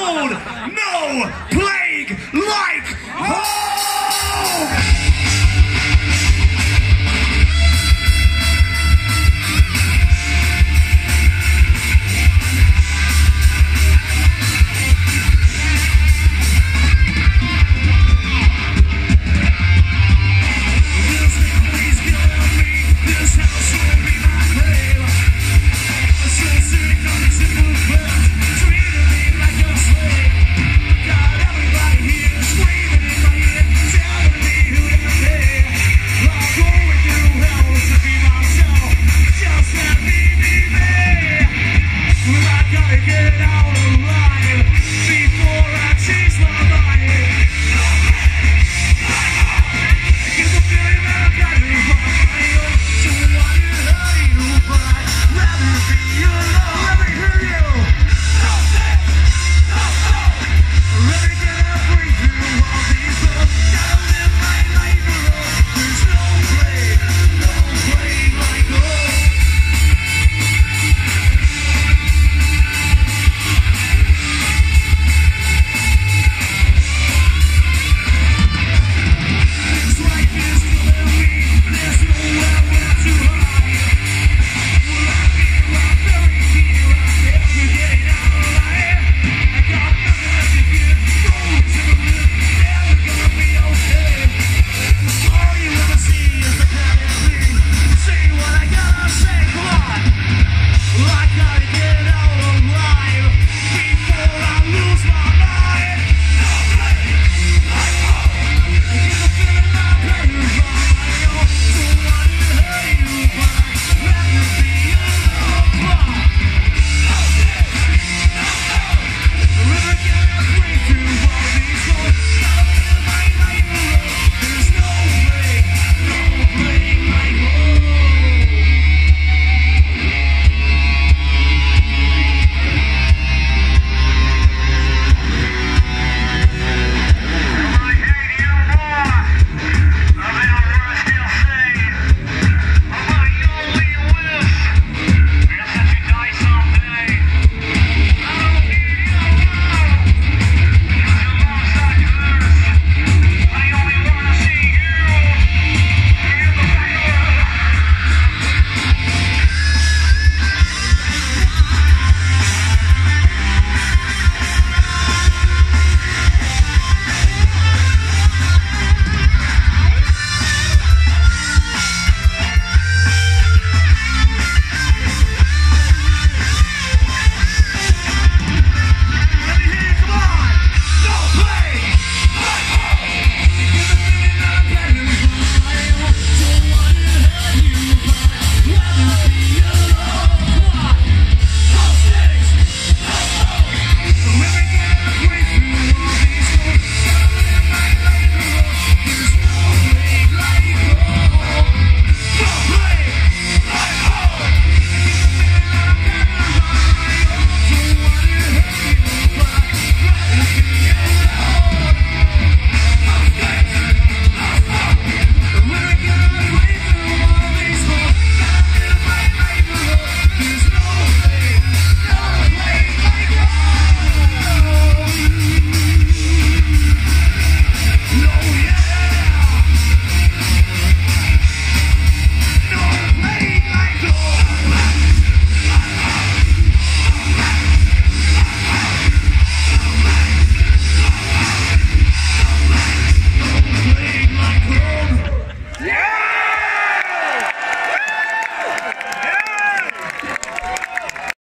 called No Plague Like Home!